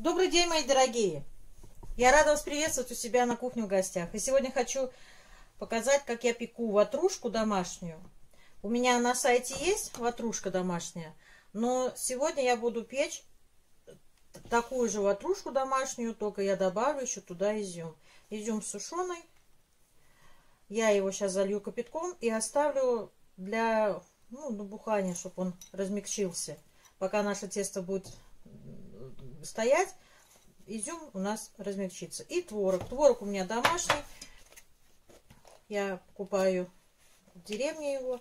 Добрый день, мои дорогие! Я рада вас приветствовать у себя на кухне в гостях. И сегодня хочу показать, как я пеку ватрушку домашнюю. У меня на сайте есть ватрушка домашняя, но сегодня я буду печь такую же ватрушку домашнюю, только я добавлю еще туда изюм. Изюм сушеный. Я его сейчас залью кипятком и оставлю для ну, набухания, чтобы он размягчился. Пока наше тесто будет стоять, изюм у нас размягчится. И творог. Творог у меня домашний. Я покупаю в деревне его.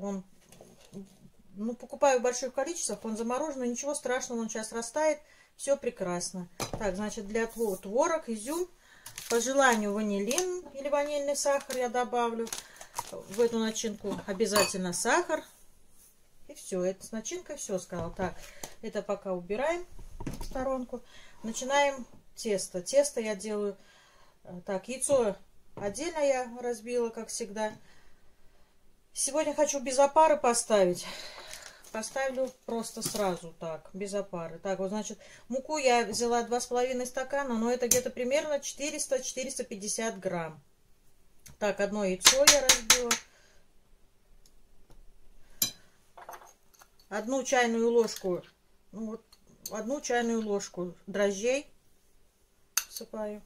Он, ну, покупаю в больших количествах. Он замороженный. Ничего страшного, он сейчас растает. Все прекрасно. Так, значит, для творог, творог, изюм. По желанию ванилин или ванильный сахар я добавлю в эту начинку. Обязательно сахар. Все, это с начинкой все сказала. Так, это пока убираем в сторонку. Начинаем тесто. Тесто я делаю э, так, яйцо отдельно я разбила, как всегда. Сегодня хочу без опары поставить. Поставлю просто сразу так, без опары. Так, вот, значит, муку я взяла 2,5 стакана, но это где-то примерно 400-450 грамм. Так, одно яйцо я разбила. Одну чайную ложку, ну вот, одну чайную ложку дрожжей всыпаю.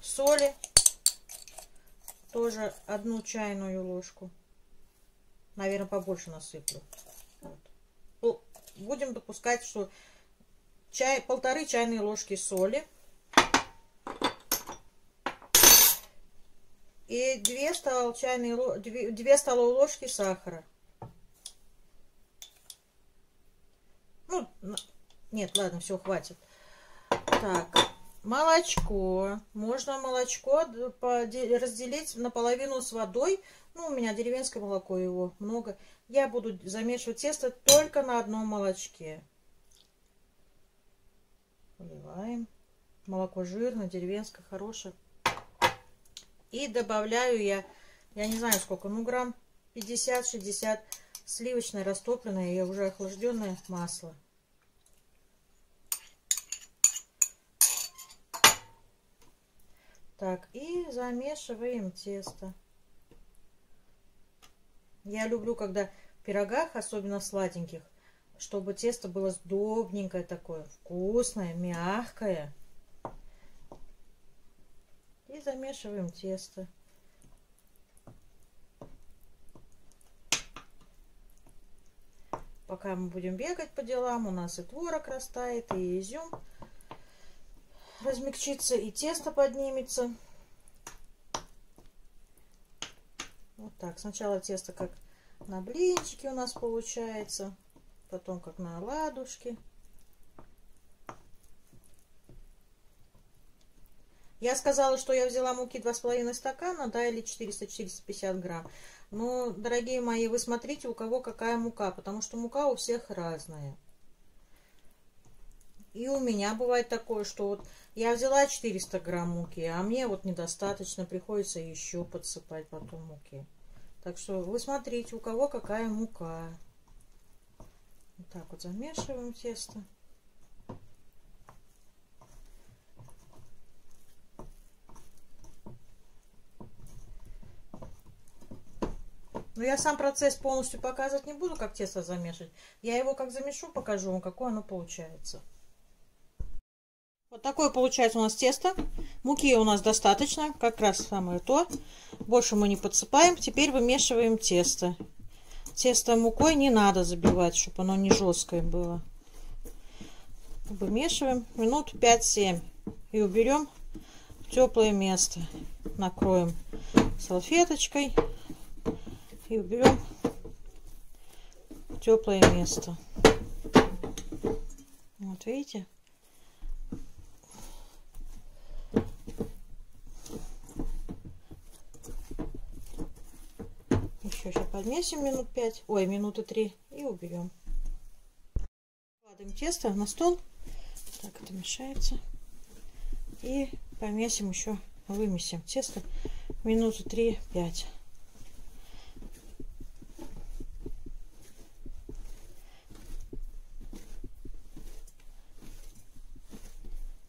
Соли тоже одну чайную ложку. Наверное, побольше насыплю. Вот. Ну, будем допускать, что чай, полторы чайные ложки соли. И 2, стол, чайные, 2, 2 столовые ложки сахара. Ну, нет, ладно, все, хватит. Так, молочко. Можно молочко разделить наполовину с водой. Ну, у меня деревенское молоко его много. Я буду замешивать тесто только на одном молочке. Поливаем. Молоко жирное, деревенское, хорошее. И добавляю я, я не знаю сколько, ну грамм 50-60 сливочное растопленное и уже охлажденное масло. Так, и замешиваем тесто. Я люблю, когда в пирогах, особенно сладеньких, чтобы тесто было сдобненькое такое, вкусное, мягкое. И замешиваем тесто. Пока мы будем бегать по делам, у нас и творог растает, и изюм размягчится, и тесто поднимется. Вот так. Сначала тесто как на блинчики у нас получается, потом как на оладушки. Я сказала, что я взяла муки 2,5 стакана, да, или 400-450 грамм. Но, дорогие мои, вы смотрите, у кого какая мука, потому что мука у всех разная. И у меня бывает такое, что вот я взяла 400 грамм муки, а мне вот недостаточно, приходится еще подсыпать потом муки. Так что вы смотрите, у кого какая мука. Вот так вот замешиваем тесто. Но я сам процесс полностью показывать не буду, как тесто замешивать. Я его как замешу, покажу вам, какое оно получается. Вот такое получается у нас тесто. Муки у нас достаточно, как раз самое то. Больше мы не подсыпаем. Теперь вымешиваем тесто. Тесто мукой не надо забивать, чтобы оно не жесткое было. Вымешиваем минут 5-7 и уберем в теплое место. Накроем салфеточкой и уберем теплое место. Вот видите? Еще сейчас подмесим минут 5, ой, минуты 3 и уберем. Кладем тесто на стол. Так, это мешается. И помесим еще, вымесим тесто минуты 3-5.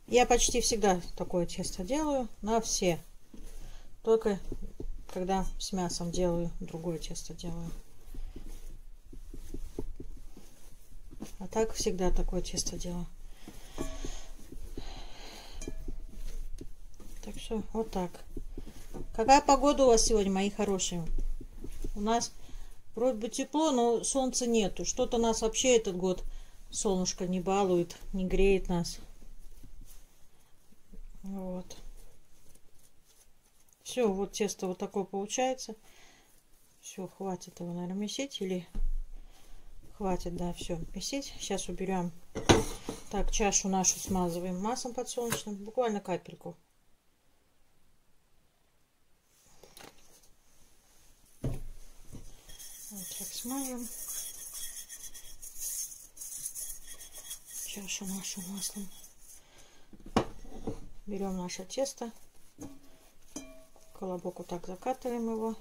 Я почти всегда такое тесто делаю на все. Только когда с мясом делаю, другое тесто делаю. А так всегда такое тесто делаю. Так что вот так. Какая погода у вас сегодня, мои хорошие? У нас вроде бы тепло, но солнца нету. Что-то нас вообще этот год солнышко не балует, не греет нас. Вот. Все, вот тесто вот такое получается. Все, хватит его, наверное, месить или хватит, да, все, месить. Сейчас уберем. Так, чашу нашу смазываем маслом подсолнечным, буквально капельку. Вот так смажем. Чашу нашу маслом. Берем наше тесто. Колобок вот так закатываем его.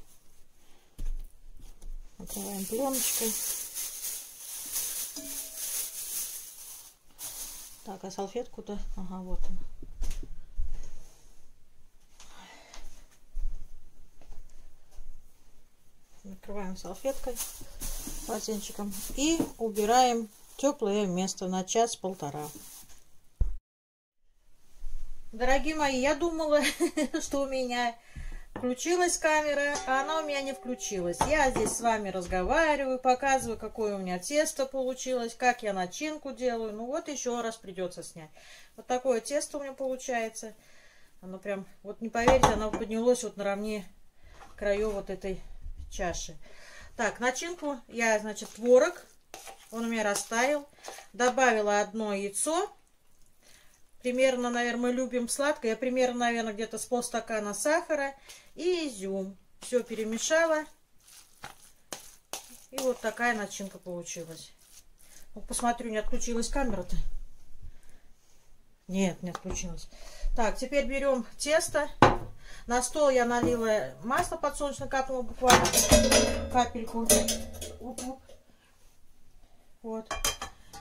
Накрываем пленочкой. Так, а салфетку-то? Ага, вот она. накрываем салфеткой, полотенчиком и убираем теплое место на час-полтора. Дорогие мои, я думала, что у меня включилась камера, а она у меня не включилась. Я здесь с вами разговариваю, показываю, какое у меня тесто получилось, как я начинку делаю. Ну вот еще раз придется снять. Вот такое тесто у меня получается. Оно прям, вот не поверите, оно поднялось вот наравне краю вот этой чаши. Так, начинку я, значит, творог, он у меня растаял. Добавила одно яйцо. Примерно, наверное, мы любим сладкое. Я примерно, наверное, где-то с полстакана сахара и изюм. Все перемешала. И вот такая начинка получилась. Ну, посмотрю, не отключилась камера-то. Нет, не отключилась. Так, теперь берем тесто. На стол я налила масло подсолнечное, капнула буквально капельку. Вот.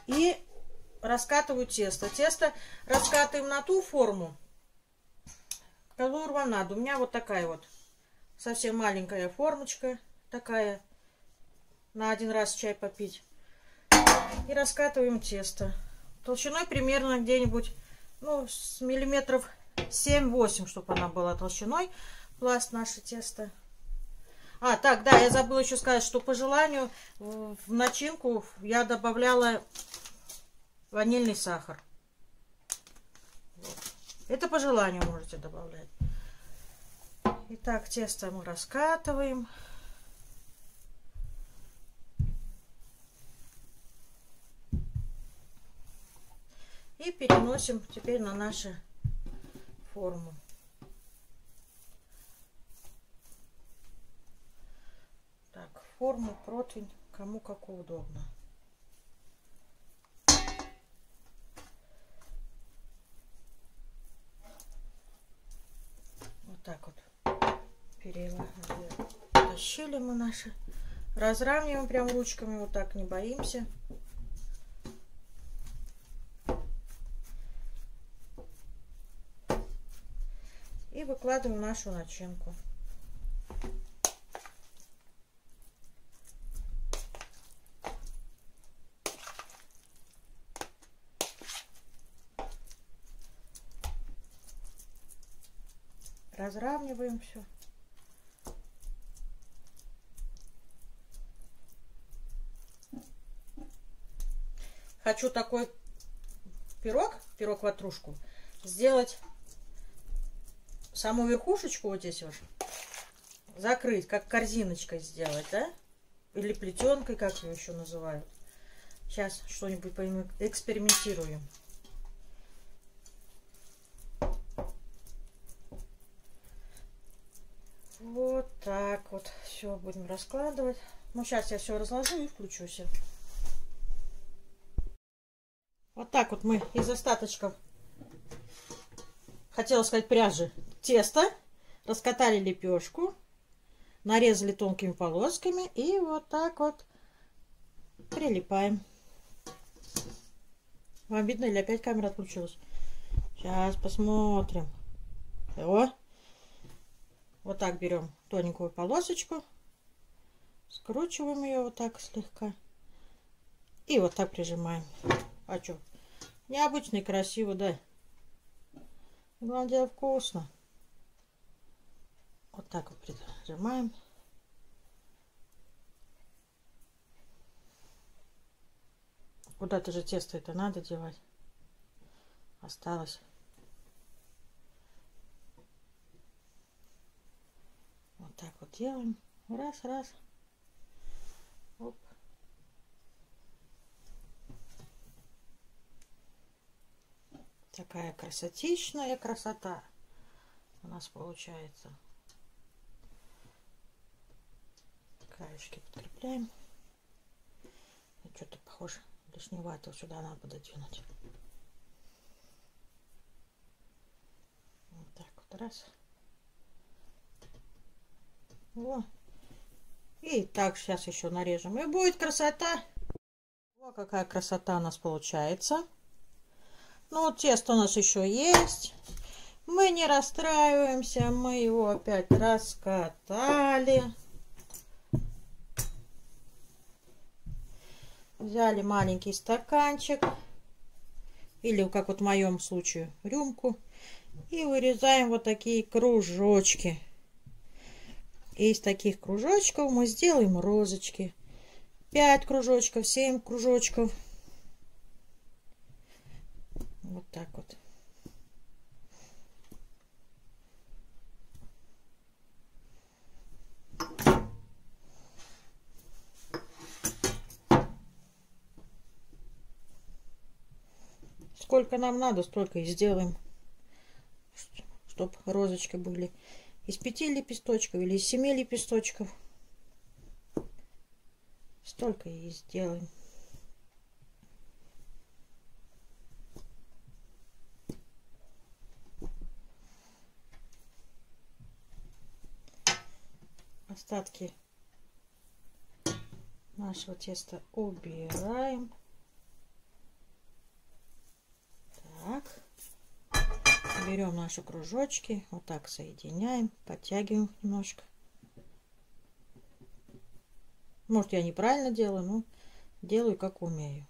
И раскатываю тесто. Тесто раскатываем на ту форму, какую вам надо. У меня вот такая вот совсем маленькая формочка. Такая. На один раз чай попить. И раскатываем тесто. Толщиной примерно где-нибудь, ну, с миллиметров 7-8, чтобы она была толщиной. Пласт наше тесто. А, так, да, я забыла еще сказать, что по желанию в начинку я добавляла ванильный сахар. Это по желанию можете добавлять. Итак, тесто мы раскатываем. И переносим теперь на наши форму. Так, форму, противень, кому как удобно. Вот так вот перетащили мы наши. Разравниваем прям ручками, вот так не боимся. выкладываем нашу начинку. Разравниваем все. Хочу такой пирог, пирог-ватрушку, сделать саму верхушечку вот здесь вот закрыть, как корзиночкой сделать, да? Или плетенкой, как ее еще называют. Сейчас что-нибудь экспериментируем. Вот так вот все будем раскладывать. Ну, сейчас я все разложу и включусь. Вот так вот мы из остаточков, хотела сказать пряжи, тесто, раскатали лепешку, нарезали тонкими полосками и вот так вот прилипаем. Вам видно или опять камера отключилась? Сейчас. Посмотрим. О! Вот так берем тоненькую полосочку. Скручиваем ее вот так слегка. И вот так прижимаем. А что? Необычно и красиво, да? Главное дело вкусно. Вот так вот прижимаем. Куда-то же тесто это надо девать. Осталось. Вот так вот делаем. Раз, раз. Оп. Такая красотичная красота у нас получается. Краешки подкрепляем. Что-то похоже лишневато. Сюда надо пододвинуть. Вот так вот. Раз. Во. И так сейчас еще нарежем. И будет красота. Вот какая красота у нас получается. Ну, тесто у нас еще есть. Мы не расстраиваемся. Мы его опять раскатали. Взяли маленький стаканчик. Или, как вот в моем случае, рюмку. И вырезаем вот такие кружочки. Из таких кружочков мы сделаем розочки. 5 кружочков, 7 кружочков. Вот так вот. Сколько нам надо, столько и сделаем. Чтоб розочки были из пяти лепесточков или из семи лепесточков. Столько и сделаем. остатки нашего теста убираем. Так. Берем наши кружочки, вот так соединяем, подтягиваем немножко. Может, я неправильно делаю, но делаю как умею.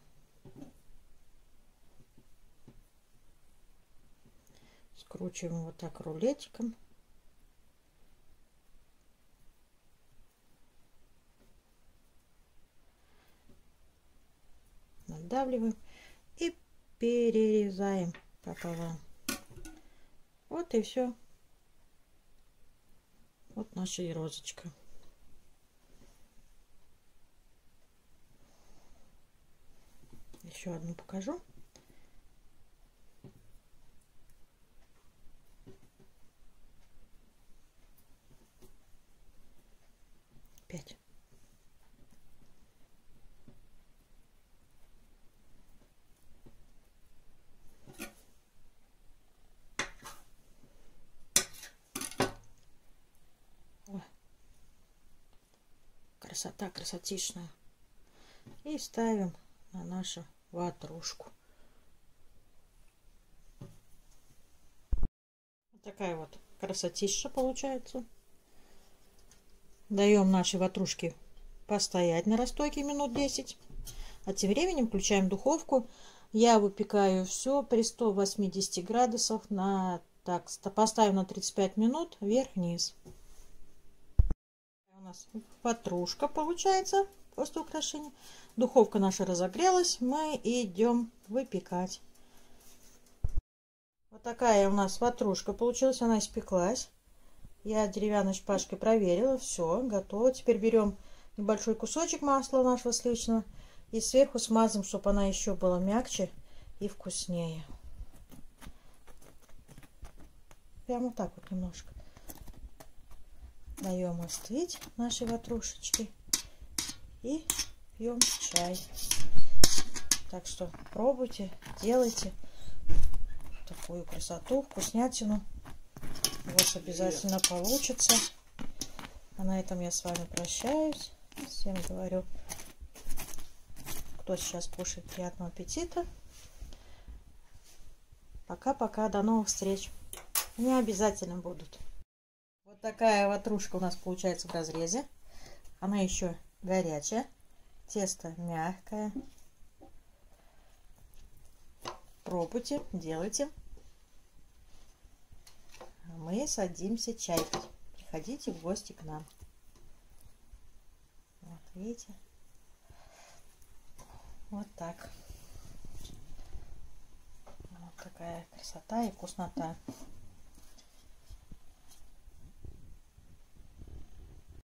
Скручиваем вот так рулетиком. надавливаем и перерезаем пополам. Вот и все. Вот наша и розочка. Еще одну покажу. Красота красотишная. И ставим на нашу ватрушку. Вот такая вот красотища получается. Даем нашей ватрушке постоять на расстойке минут 10. А тем временем включаем духовку. Я выпекаю все при 180 градусов на так поставим на 35 минут вверх-вниз нас ватрушка получается после украшения. Духовка наша разогрелась. Мы идем выпекать. Вот такая у нас ватрушка получилась. Она испеклась. Я деревянной шпажкой проверила. Все, готово. Теперь берем небольшой кусочек масла нашего сливочного. И сверху смазываем, чтобы она еще была мягче и вкуснее. Прямо так вот немножко даем остыть наши ватрушечки и пьем чай. Так что пробуйте, делайте такую красоту, вкуснятину. У вас обязательно получится. А на этом я с вами прощаюсь. Всем говорю, кто сейчас кушает, приятного аппетита. Пока-пока, до новых встреч. Они обязательно будут. Вот такая ватрушка у нас получается в разрезе. Она еще горячая. Тесто мягкое. Пробуйте, делайте. А мы садимся чай пить. Приходите в гости к нам. Вот видите. Вот так. Вот такая красота и вкуснота.